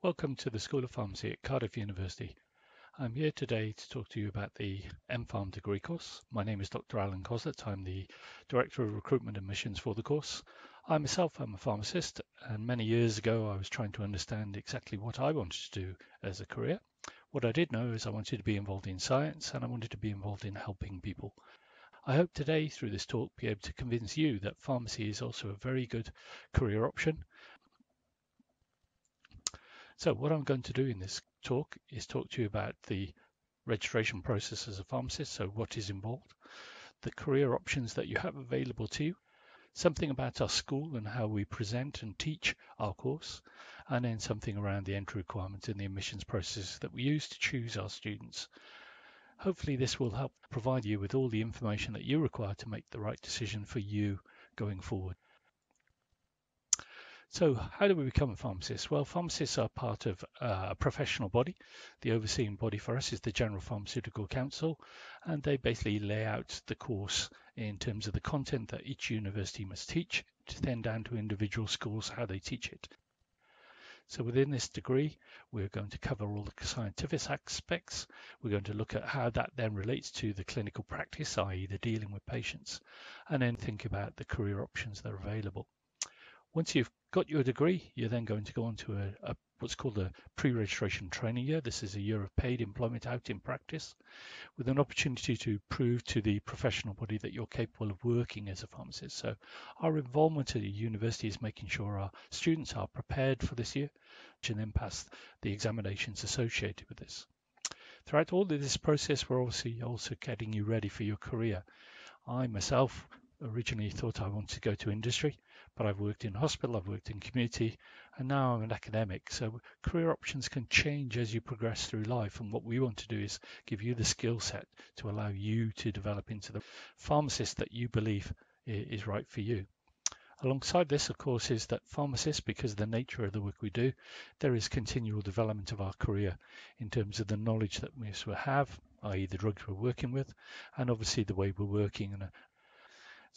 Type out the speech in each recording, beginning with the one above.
Welcome to the School of Pharmacy at Cardiff University. I'm here today to talk to you about the MPharm degree course. My name is Dr. Allan Cosslett. I'm the Director of Recruitment and Admissions for the course. I myself am a pharmacist and many years ago I was trying to understand exactly what I wanted to do as a career. What I did know is I wanted to be involved in science and I wanted to be involved in helping people. I hope today through this talk be able to convince you that pharmacy is also a very good career option so what I'm going to do in this talk is talk to you about the registration process as a pharmacist, so what is involved, the career options that you have available to you, something about our school and how we present and teach our course, and then something around the entry requirements and the admissions process that we use to choose our students. Hopefully this will help provide you with all the information that you require to make the right decision for you going forward. So how do we become a pharmacist? Well, pharmacists are part of uh, a professional body. The overseeing body for us is the General Pharmaceutical Council, and they basically lay out the course in terms of the content that each university must teach, to then down to individual schools how they teach it. So within this degree, we're going to cover all the scientific aspects. We're going to look at how that then relates to the clinical practice, i.e. the dealing with patients, and then think about the career options that are available. Once you've got your degree, you're then going to go on to a, a what's called a pre-registration training year. This is a year of paid employment out in practice with an opportunity to prove to the professional body that you're capable of working as a pharmacist. So our involvement at the university is making sure our students are prepared for this year and then pass the examinations associated with this. Throughout all of this process, we're obviously also getting you ready for your career. I myself originally thought I wanted to go to industry but I've worked in hospital, I've worked in community, and now I'm an academic. So career options can change as you progress through life. And what we want to do is give you the skill set to allow you to develop into the pharmacist that you believe is right for you. Alongside this, of course, is that pharmacists, because of the nature of the work we do, there is continual development of our career in terms of the knowledge that we have, i.e. the drugs we're working with, and obviously the way we're working and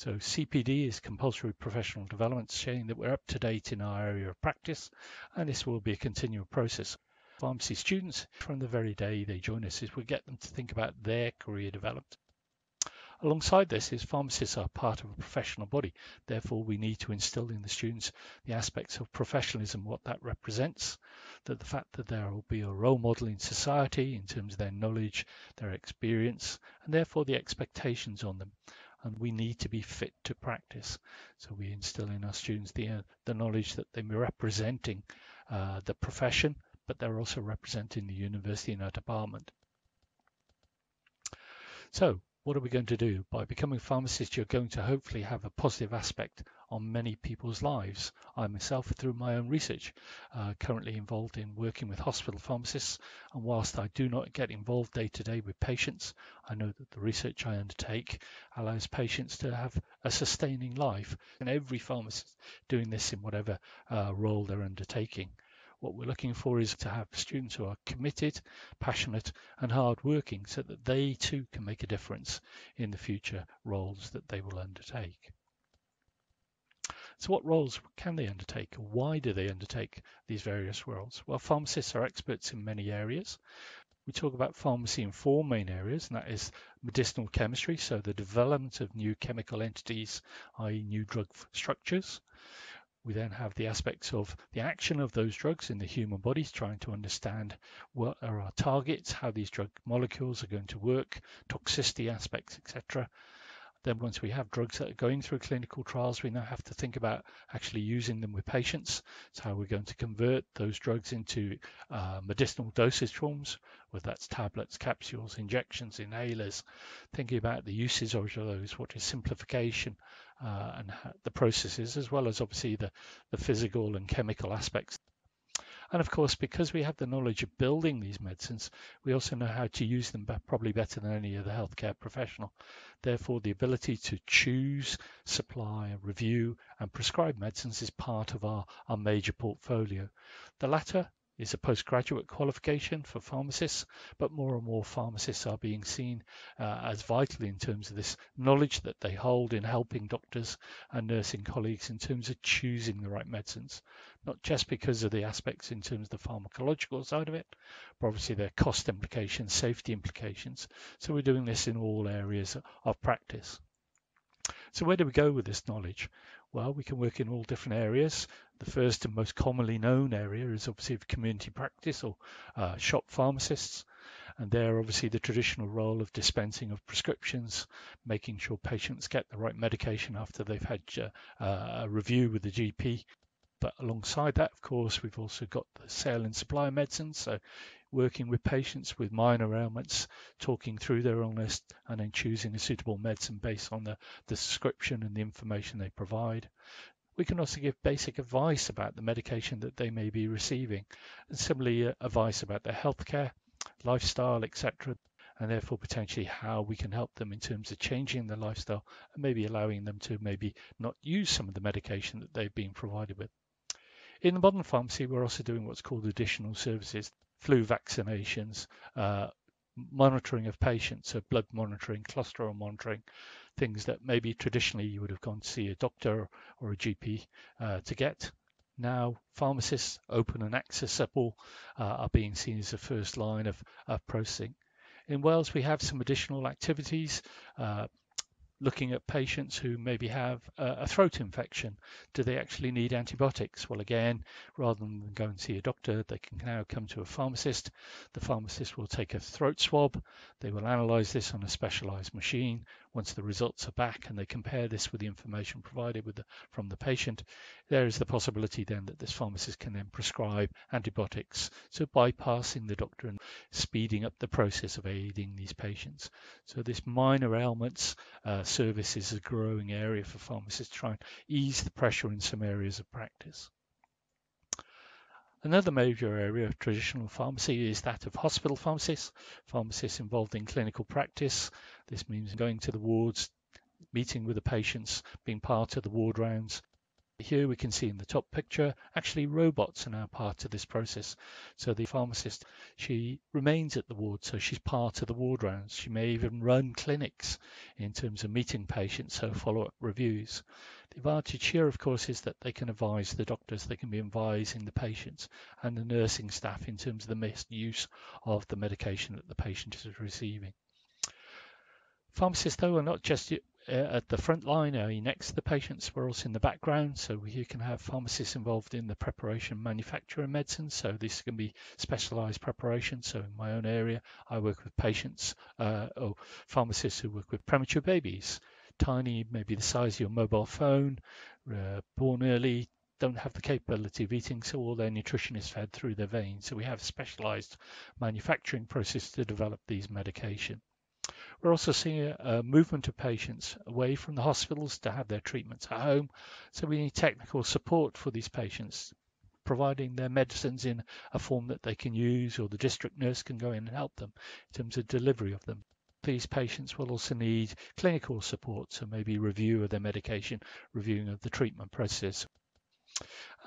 so CPD is compulsory professional development, showing that we're up to date in our area of practice, and this will be a continual process. Pharmacy students, from the very day they join us, is we get them to think about their career development. Alongside this is pharmacists are part of a professional body. Therefore, we need to instill in the students the aspects of professionalism, what that represents, that the fact that there will be a role model in society in terms of their knowledge, their experience, and therefore the expectations on them and we need to be fit to practice. So we instill in our students the, uh, the knowledge that they're representing uh, the profession, but they're also representing the university in our department. So what are we going to do? By becoming a pharmacist, you're going to hopefully have a positive aspect on many people's lives. I myself, through my own research, uh, currently involved in working with hospital pharmacists. And whilst I do not get involved day to day with patients, I know that the research I undertake allows patients to have a sustaining life. And every pharmacist doing this in whatever uh, role they're undertaking. What we're looking for is to have students who are committed, passionate, and hardworking so that they too can make a difference in the future roles that they will undertake. So what roles can they undertake? Why do they undertake these various roles? Well, pharmacists are experts in many areas. We talk about pharmacy in four main areas, and that is medicinal chemistry, so the development of new chemical entities, i.e. new drug structures. We then have the aspects of the action of those drugs in the human bodies, trying to understand what are our targets, how these drug molecules are going to work, toxicity aspects, etc. Then once we have drugs that are going through clinical trials, we now have to think about actually using them with patients. So how we're going to convert those drugs into uh, medicinal dosage forms, whether that's tablets, capsules, injections, inhalers, thinking about the uses of those, what is simplification uh, and the processes, as well as obviously the, the physical and chemical aspects and of course, because we have the knowledge of building these medicines, we also know how to use them probably better than any other healthcare professional. Therefore, the ability to choose, supply, review, and prescribe medicines is part of our, our major portfolio. The latter is a postgraduate qualification for pharmacists, but more and more pharmacists are being seen uh, as vital in terms of this knowledge that they hold in helping doctors and nursing colleagues in terms of choosing the right medicines, not just because of the aspects in terms of the pharmacological side of it, but obviously their cost implications, safety implications. So we're doing this in all areas of practice. So where do we go with this knowledge? Well, we can work in all different areas. The first and most commonly known area is obviously of community practice or uh, shop pharmacists. And they're obviously the traditional role of dispensing of prescriptions, making sure patients get the right medication after they've had uh, a review with the GP. But alongside that, of course, we've also got the sale and supply of medicines. So working with patients with minor ailments, talking through their illness, and then choosing a suitable medicine based on the, the description and the information they provide. We can also give basic advice about the medication that they may be receiving, and similarly uh, advice about their healthcare, lifestyle, etc., and therefore potentially how we can help them in terms of changing their lifestyle and maybe allowing them to maybe not use some of the medication that they've been provided with. In the modern pharmacy, we're also doing what's called additional services flu vaccinations, uh, monitoring of patients, so blood monitoring, cholesterol monitoring, things that maybe traditionally you would have gone to see a doctor or a GP uh, to get. Now, pharmacists, open and accessible, uh, are being seen as the first line of, of processing. In Wales, we have some additional activities. Uh, looking at patients who maybe have a, throat infection. Do they actually need antibiotics? Well, again, rather than go and see a doctor, they can now come to a pharmacist. The pharmacist will take a throat swab. They will analyze this on a specialized machine. Once the results are back and they compare this with the information provided the, from the patient, there is the possibility then that this pharmacist can then prescribe antibiotics, so bypassing the doctor and speeding up the process of aiding these patients. So this minor ailments uh, service is a growing area for pharmacists to try and ease the pressure in some areas of practice. Another major area of traditional pharmacy is that of hospital pharmacists, pharmacists involved in clinical practice. This means going to the wards, meeting with the patients, being part of the ward rounds, here we can see in the top picture, actually robots are now part of this process. So the pharmacist, she remains at the ward, so she's part of the ward rounds. She may even run clinics in terms of meeting patients, so follow-up reviews. The advantage here, of course, is that they can advise the doctors, they can be advising the patients and the nursing staff in terms of the misuse of the medication that the patient is receiving. Pharmacists, though, are not just uh, at the front line, uh, next to the patients. We're also in the background, so you can have pharmacists involved in the preparation, manufacture of medicines. So this can be specialized preparation. So in my own area, I work with patients uh, or pharmacists who work with premature babies, tiny, maybe the size of your mobile phone, uh, born early, don't have the capability of eating, so all their nutrition is fed through their veins. So we have specialized manufacturing process to develop these medication. We're also seeing a, movement of patients away from the hospitals to have their treatments at home. So we need technical support for these patients, providing their medicines in a form that they can use or the district nurse can go in and help them in terms of delivery of them. These patients will also need clinical support, so maybe review of their medication, reviewing of the treatment process.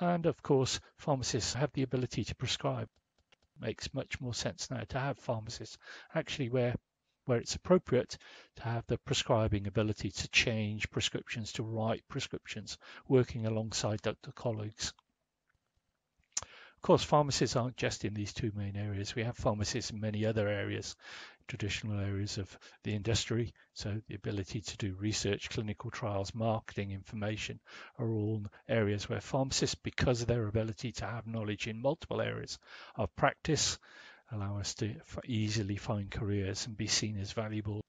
And of course, pharmacists have the ability to prescribe. Makes much more sense now to have pharmacists actually where where it's appropriate to have the prescribing ability to change prescriptions to write prescriptions, working alongside doctor colleagues. Of course, pharmacists aren't just in these two main areas. We have pharmacists in many other areas, traditional areas of the industry. So the ability to do research, clinical trials, marketing, information are all areas where pharmacists, because of their ability to have knowledge in multiple areas of practice, allow us to easily find careers and be seen as valuable.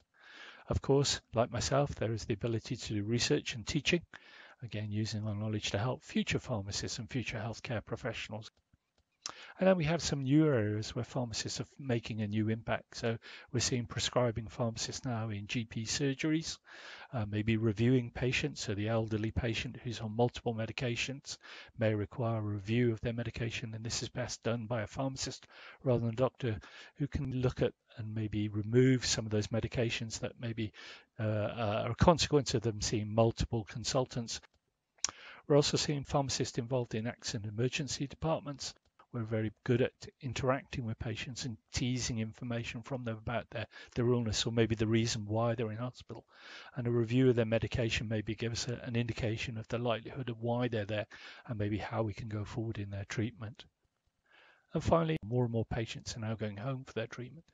Of course, like myself, there is the ability to do research and teaching, again, using our knowledge to help future pharmacists and future healthcare professionals and then we have some new areas where pharmacists are making a new impact. So we're seeing prescribing pharmacists now in GP surgeries, uh, maybe reviewing patients. So the elderly patient who's on multiple medications may require a review of their medication, and this is best done by a pharmacist rather than a doctor who can look at and maybe remove some of those medications that maybe uh, are a consequence of them seeing multiple consultants. We're also seeing pharmacists involved in accident emergency departments We're very good at interacting with patients and teasing information from them about their, their illness or maybe the reason why they're in hospital. And a review of their medication maybe gives us an indication of the likelihood of why they're there and maybe how we can go forward in their treatment. And finally, more and more patients are now going home for their treatment.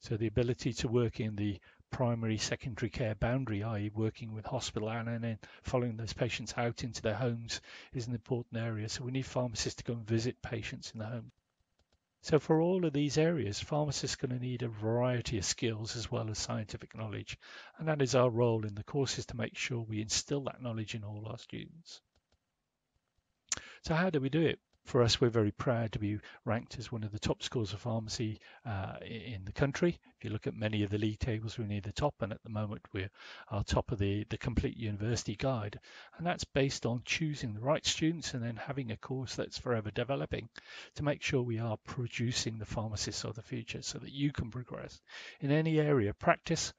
So the ability to work in the primary secondary care boundary, i.e. working with hospital and, then following those patients out into their homes is an important area. So we need pharmacists to go and visit patients in the home. So for all of these areas, pharmacists are going to need a variety of skills as well as scientific knowledge. And that is our role in the courses to make sure we instill that knowledge in all our students. So how do we do it? For us, we're very proud to be ranked as one of the top schools of pharmacy uh, in the country. If you look at many of the league tables, we're near the top, and at the moment we're our top of the, the complete university guide. And that's based on choosing the right students and then having a course that's forever developing to make sure we are producing the pharmacists of the future so that you can progress in any area of practice,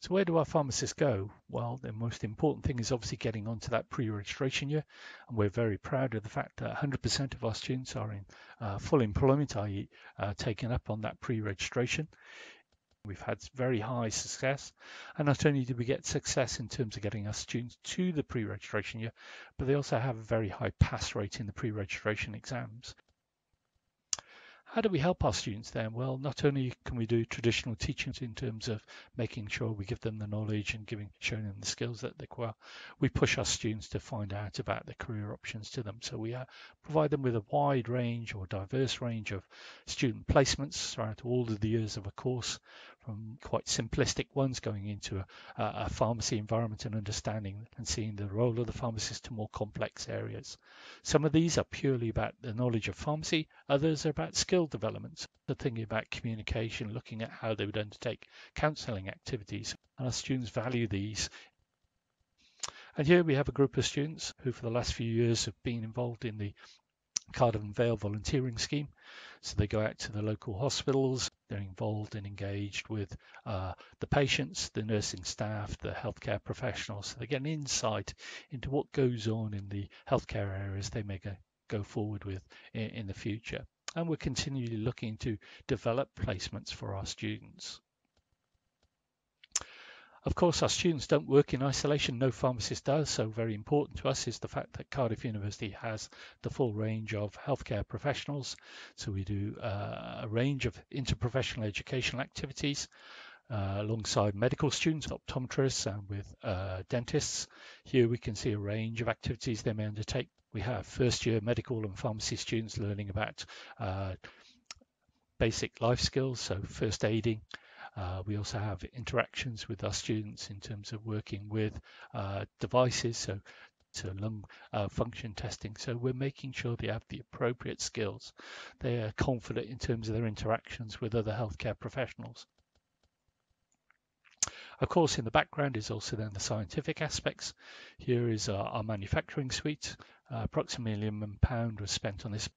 so where do our pharmacists go? Well, the most important thing is obviously getting onto that pre-registration year, and we're very proud of the fact that 100% of our students are in uh, full employment, i.e. Uh, taken up on that pre-registration. We've had very high success, and not only do we get success in terms of getting our students to the pre-registration year, but they also have a very high pass rate in the pre-registration exams. How do we help our students then? Well, not only can we do traditional teachings in terms of making sure we give them the knowledge and giving showing them the skills that they require, we push our students to find out about the career options to them. So we uh, provide them with a wide range or diverse range of student placements throughout all of the years of a course, from quite simplistic ones going into a, a pharmacy environment and understanding and seeing the role of the pharmacist to more complex areas. Some of these are purely about the knowledge of pharmacy, others are about skill development, the thinking about communication, looking at how they would undertake counselling activities. And our students value these and here we have a group of students who for the last few years have been involved in the Cardiff and Vale volunteering scheme. So they go out to the local hospitals, they're involved and engaged with uh, the patients, the nursing staff, the healthcare professionals. So they get an insight into what goes on in the healthcare areas they may go, go forward with in, in the future. And we're continually looking to develop placements for our students. Of course, our students don't work in isolation. No pharmacist does. So very important to us is the fact that Cardiff University has the full range of healthcare professionals. So we do uh, a range of interprofessional educational activities. Uh, alongside medical students, optometrists, and with uh, dentists. Here we can see a range of activities they may undertake. We have first year medical and pharmacy students learning about uh, basic life skills, so first aiding, uh, we also have interactions with our students in terms of working with uh, devices, so to lung uh, function testing. So we're making sure they have the appropriate skills. They are confident in terms of their interactions with other healthcare professionals. Of course, in the background is also then the scientific aspects. Here is our, our manufacturing suite. Uh, approximately a million pound was spent on this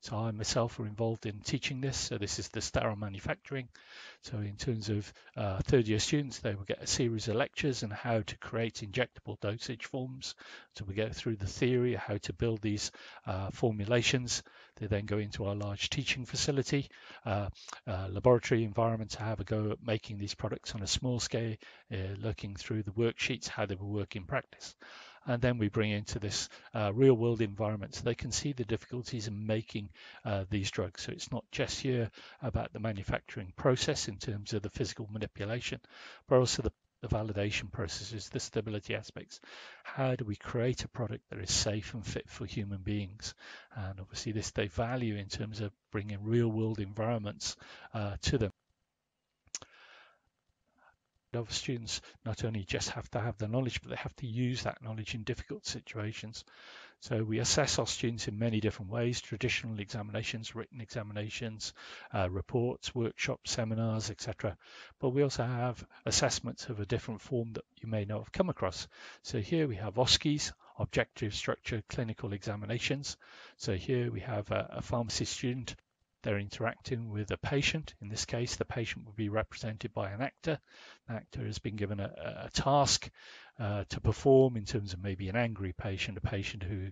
so I myself are involved in teaching this. So this is the sterile manufacturing. So in terms of uh, third year students, they will get a series of lectures on how to create injectable dosage forms. So we go through the theory of how to build these uh, formulations. They then go into our large teaching facility, uh, uh laboratory environment to have a go at making these products on a small scale, uh, looking through the worksheets, how they will work in practice and then we bring into this uh, real world environment so they can see the difficulties in making uh, these drugs. So it's not just here about the manufacturing process in terms of the physical manipulation, but also the the validation processes, the stability aspects. How do we create a product that is safe and fit for human beings? And obviously, this they value in terms of bringing real world environments uh, to them of students not only just have to have the knowledge, but they have to use that knowledge in difficult situations. So we assess our students in many different ways, traditional examinations, written examinations, uh, reports, workshops, seminars, etc. But we also have assessments of a different form that you may not have come across. So here we have OSCEs, objective structured clinical examinations. So here we have a, a pharmacy student they're interacting with a patient. In this case, the patient would be represented by an actor. The actor has been given a, a task uh, to perform in terms of maybe an angry patient, a patient who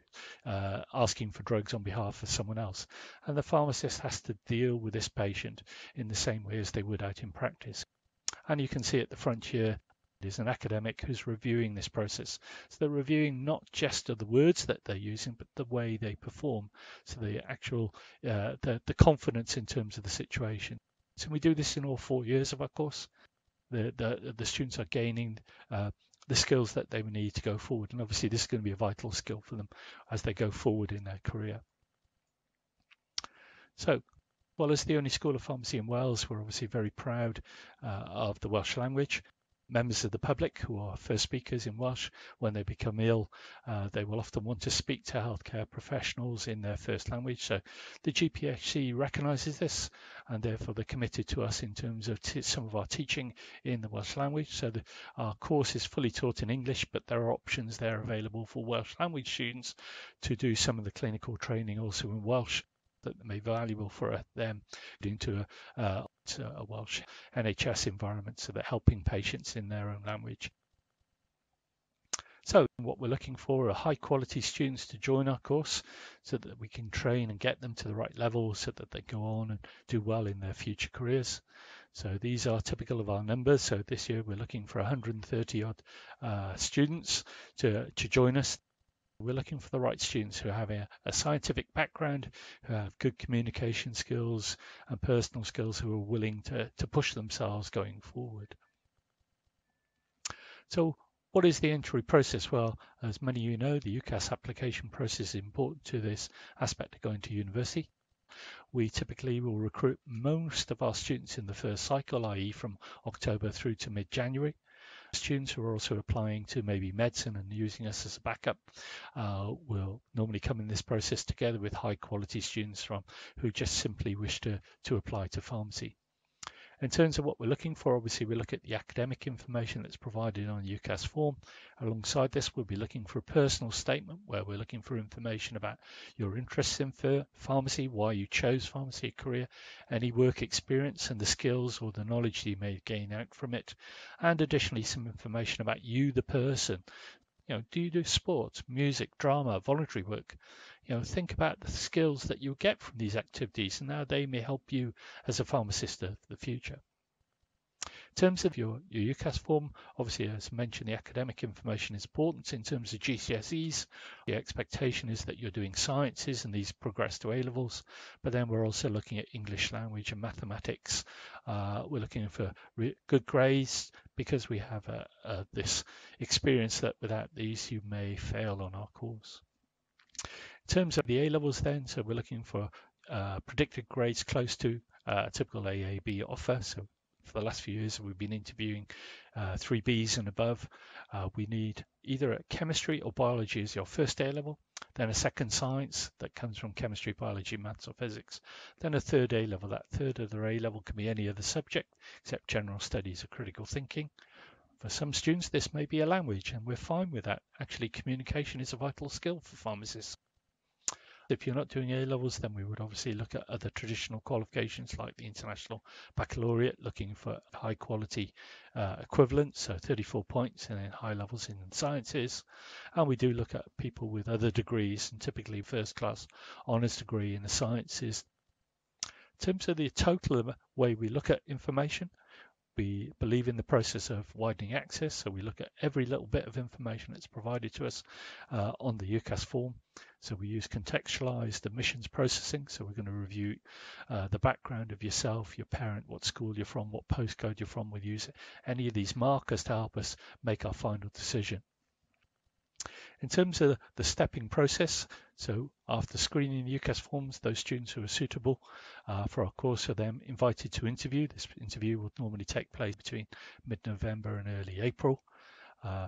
uh, asking for drugs on behalf of someone else. And the pharmacist has to deal with this patient in the same way as they would out in practice. And you can see at the front here is an academic who's reviewing this process. So they're reviewing not just the words that they're using, but the way they perform. So the actual, uh, the, the confidence in terms of the situation. So we do this in all four years of our course. The, the, the students are gaining uh, the skills that they need to go forward. And obviously this is going to be a vital skill for them as they go forward in their career. So well, as the only school of pharmacy in Wales, we're obviously very proud uh, of the Welsh language members of the public who are first speakers in Welsh, when they become ill, uh, they will often want to speak to healthcare professionals in their first language. So the GPHC recognises this and therefore they're committed to us in terms of some of our teaching in the Welsh language. So the, our course is fully taught in English, but there are options there available for Welsh language students to do some of the clinical training also in Welsh that may be valuable for them into a, uh, a Welsh NHS environment so they're helping patients in their own language. So what we're looking for are high quality students to join our course so that we can train and get them to the right level so that they go on and do well in their future careers. So these are typical of our numbers. So this year we're looking for 130 odd uh, students to, to join us. We're looking for the right students who have a, a, scientific background, who have good communication skills and personal skills, who are willing to, to push themselves going forward. So what is the entry process? Well, as many of you know, the UCAS application process is important to this aspect of going to university. We typically will recruit most of our students in the first cycle, i.e. from October through to mid-January students who are also applying to maybe medicine and using us as a backup uh, will normally come in this process together with high quality students from who just simply wish to, to apply to pharmacy. In terms of what we're looking for, obviously we look at the academic information that's provided on UCAS form. Alongside this, we'll be looking for a personal statement where we're looking for information about your interests in pharmacy, why you chose pharmacy career, any work experience and the skills or the knowledge you may gain out from it, and additionally some information about you, the person. You know, do you do sports, music, drama, voluntary work? You know, think about the skills that you get from these activities and how they may help you as a pharmacist of the future. In terms of your, your UCAS form, obviously, as mentioned, the academic information is important in terms of GCSEs. The expectation is that you're doing sciences and these progress to A levels, but then we're also looking at English language and mathematics. Uh, we're looking for good grades because we have a, a, this experience that without these you may fail on our course. Terms of the A levels, then, so we're looking for uh, predicted grades close to uh, a typical AAB offer. So for the last few years, we've been interviewing uh, 3Bs and above. Uh, we need either a chemistry or biology as your first A level, then a second science that comes from chemistry, biology, maths, or physics, then a third A level. That third other A level can be any other subject except general studies or critical thinking. For some students, this may be a language, and we're fine with that. Actually, communication is a vital skill for pharmacists. If you're not doing A levels, then we would obviously look at other traditional qualifications like the International Baccalaureate, looking for high quality uh, equivalents, so 34 points, and then high levels in sciences. And we do look at people with other degrees, and typically first class honours degree in the sciences. In terms of the total way we look at information, we believe in the process of widening access, so we look at every little bit of information that's provided to us uh, on the UCAS form. So we use contextualized admissions processing. So we're going to review uh, the background of yourself, your parent, what school you're from, what postcode you're from. We'll use any of these markers to help us make our final decision. In terms of the stepping process, so after screening the UCAS forms, those students who are suitable uh, for our course are then invited to interview. This interview will normally take place between mid-November and early April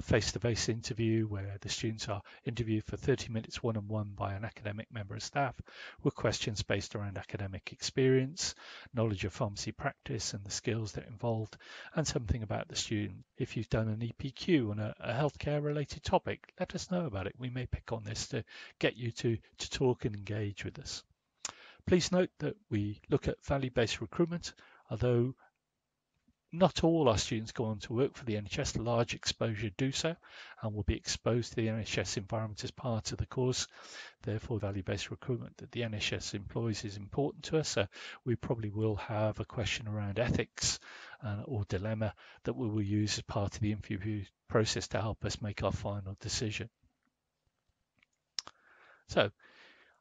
face-to-face interview where the students are interviewed for 30 minutes one-on-one by an academic member of staff with questions based around academic experience, knowledge of pharmacy practice and the skills that are involved, and something about the student. If you've done an EPQ on a, a healthcare related topic, let us know about it. We may pick on this to get you to, to talk and engage with us. Please note that we look at value-based recruitment, although not all our students go on to work for the NHS. Large exposure do so and will be exposed to the NHS environment as part of the course. Therefore, value-based recruitment that the NHS employs is important to us. So we probably will have a question around ethics uh, or dilemma that we will use as part of the interview process to help us make our final decision. So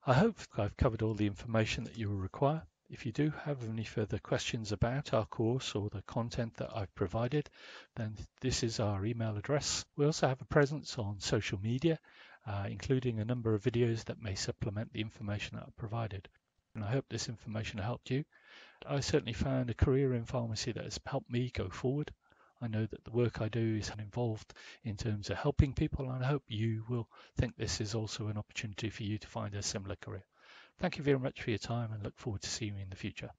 I hope I've covered all the information that you will require. If you do have any further questions about our course or the content that I've provided, then this is our email address. We also have a presence on social media, uh, including a number of videos that may supplement the information that I've provided. And I hope this information helped you. I certainly found a career in pharmacy that has helped me go forward. I know that the work I do is involved in terms of helping people, and I hope you will think this is also an opportunity for you to find a similar career. Thank you very much for your time and look forward to seeing you in the future.